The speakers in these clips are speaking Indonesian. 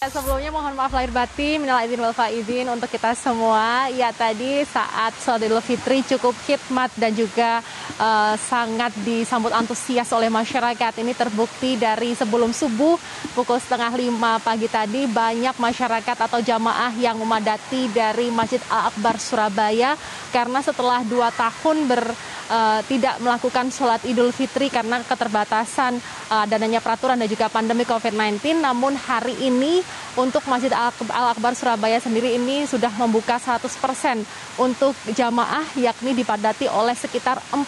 Ya, sebelumnya mohon maaf lahir batin, minal aidin wal faizin untuk kita semua. Ya tadi saat sholat Idul Fitri cukup khidmat dan juga uh, sangat disambut antusias oleh masyarakat. Ini terbukti dari sebelum subuh pukul setengah lima pagi tadi banyak masyarakat atau jamaah yang memadati dari Masjid Al-Akbar Surabaya karena setelah dua tahun ber uh, tidak melakukan sholat Idul Fitri karena keterbatasan uh, adanya peraturan dan juga pandemi COVID-19. Namun hari ini untuk Masjid Al-Akbar Surabaya sendiri ini sudah membuka 100% untuk jamaah yakni dipadati oleh sekitar 40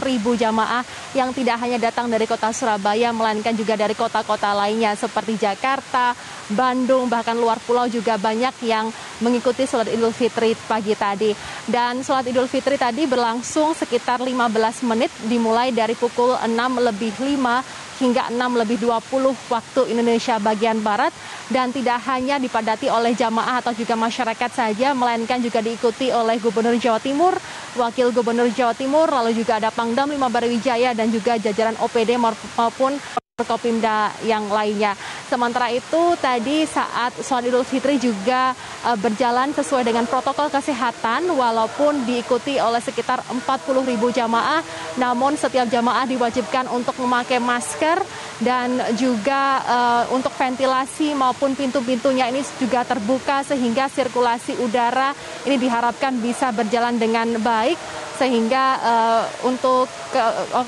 ribu jamaah yang tidak hanya datang dari kota Surabaya melainkan juga dari kota-kota lainnya seperti Jakarta, Bandung, bahkan luar pulau juga banyak yang mengikuti sholat Idul Fitri pagi tadi. Dan sholat Idul Fitri tadi berlangsung sekitar 15 menit dimulai dari pukul 6 lebih 5 hingga 6 lebih 20 waktu Indonesia bagian Barat. Dan tidak hanya dipadati oleh jamaah atau juga masyarakat saja melainkan juga diikuti oleh Gubernur Jawa Timur, Wakil Gubernur Jawa Timur, lalu juga ada Pangdam Lima Barawijaya dan juga jajaran OPD maupun Kopimda yang lainnya. Sementara itu tadi saat sholat Idul Fitri juga uh, berjalan sesuai dengan protokol kesehatan walaupun diikuti oleh sekitar 40 ribu jamaah namun setiap jamaah diwajibkan untuk memakai masker dan juga uh, untuk ventilasi maupun pintu-pintunya ini juga terbuka sehingga sirkulasi udara ini diharapkan bisa berjalan dengan baik sehingga uh, untuk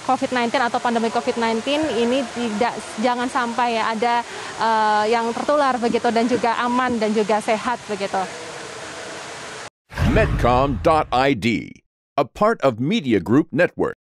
COVID-19 atau pandemi COVID-19 ini tidak jangan sampai ya ada uh, yang tertular begitu dan juga aman dan juga sehat begitu. Medcom.id, a part of Media Group Network.